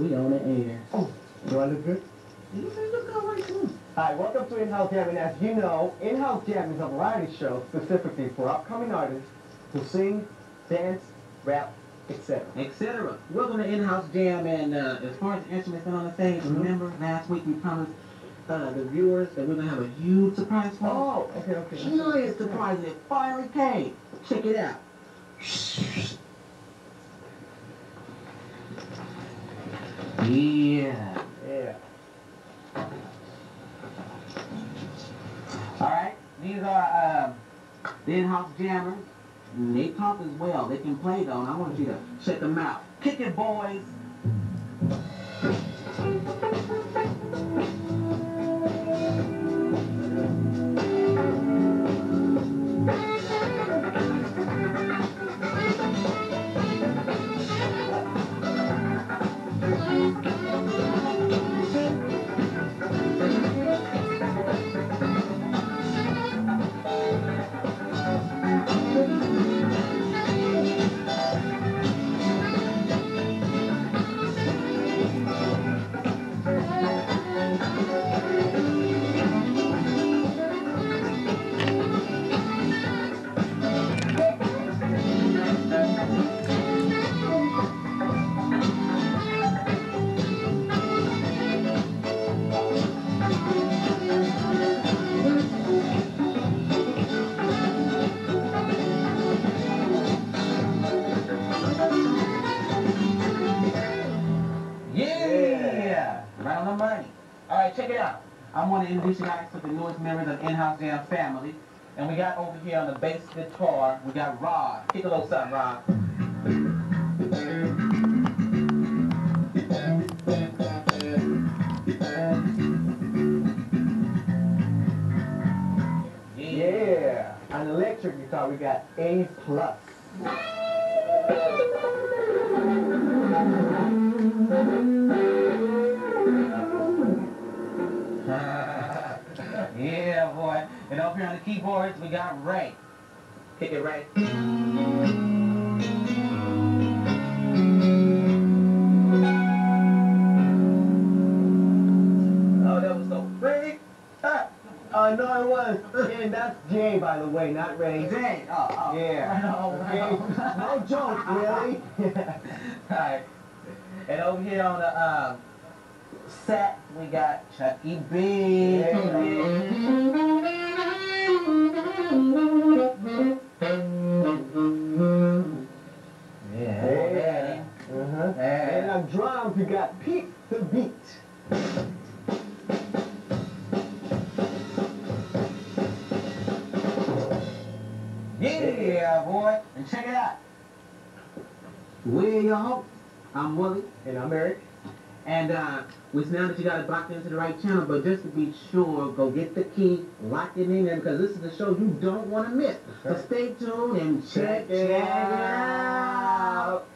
We on the air. Oh, do I look good? You look all right too. Hi, welcome to In-House Jam. And as you know, In-House Jam is a variety show specifically for upcoming artists who sing, dance, rap, etc. Etc. Welcome to In-House Jam. And uh, as far as the instruments on the stage, Mhm. remember last week we promised uh, the viewers that we're going to have a huge surprise for them? Oh, okay, okay. Huge surprise, and it finally came. Check it out. Yeah. Yeah. All right. These are um, the in-house jammers. And they talk as well. They can play though, and I want you to check them out. Kick it, boys. Money. All right, check it out. I want to introduce you guys to the newest members of In-House Jam family. And we got over here on the bass guitar, we got Rod. Kick a little something, Rod. Yeah. On the electric guitar, we got A plus. Yeah, boy. And over here on the keyboards, we got Ray. Kick it, Ray. Oh, that was so Ray. Ah, Uh, no, it was. And that's Jay, by the way, not Ray. Jay. Oh, oh. Yeah. Right. Okay. No joke, really. Alright. And over here on the um, set, we got Chucky B. Yeah. Uh-huh. And on drums, we got Pete the Beat. Yeah, boy. And check it out. We're your host. I'm Willie. And I'm Eric. And uh, we now that you got it locked into the right channel, but just to be sure, go get the key, lock it in there, because this is the show you don't want to miss. So stay tuned and check, check it out. out.